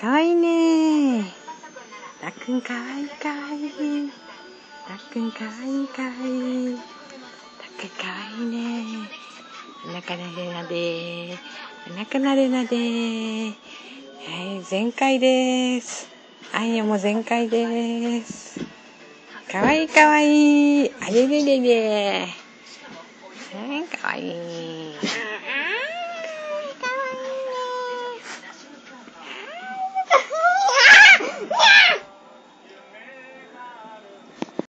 かわいいね。たっくんかわいいかわい。いたっくんかわいいかわい。いたっくんかわいいね。おなかなれなで。おなかなれなで。はい全開です。あんよも全開です。かわいいかわいい。あれれれれはかわいい